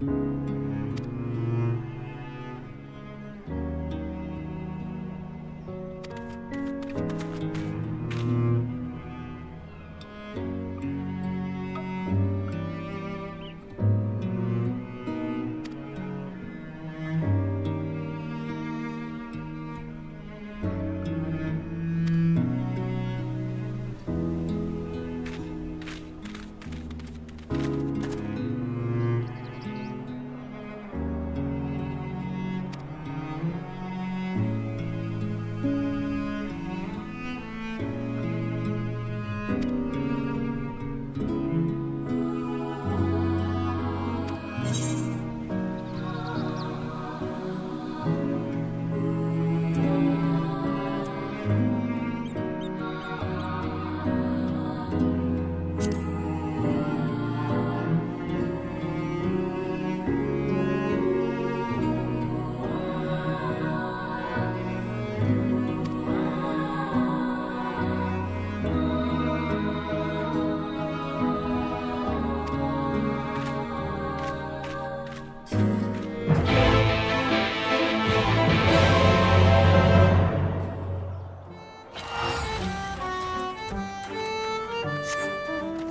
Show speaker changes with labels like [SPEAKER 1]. [SPEAKER 1] Thank you. すいません。